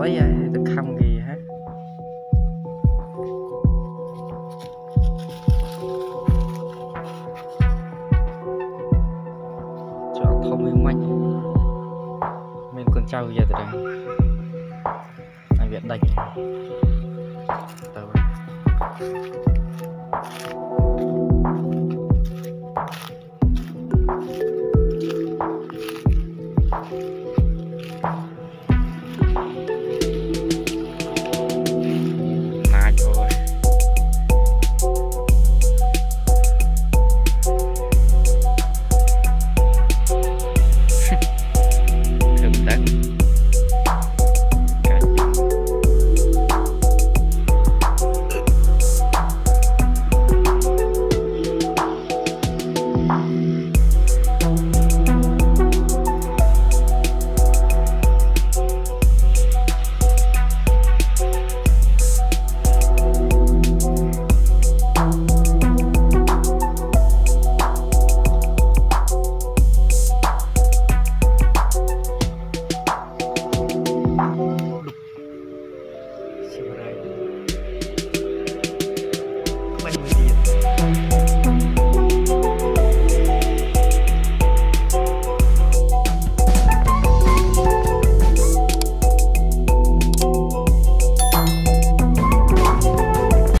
đuổi vậy tôi không gì hết. Cho không minh mạnh mình con trâu giờ từ đây anh viện đánh. Tao.